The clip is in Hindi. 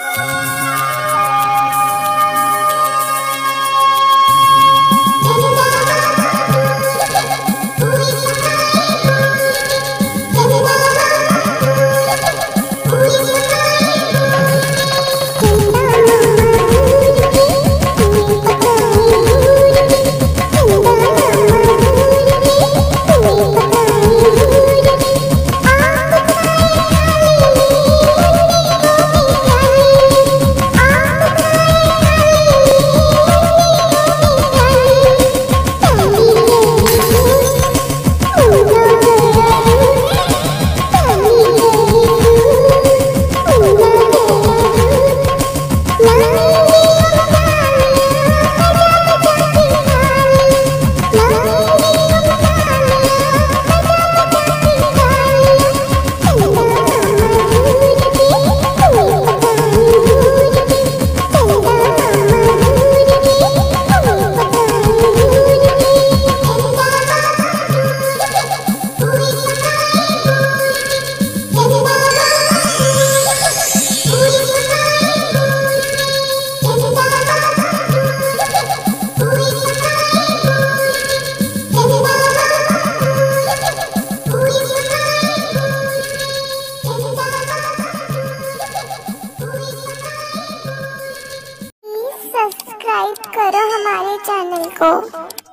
you करो हमारे चैनल को।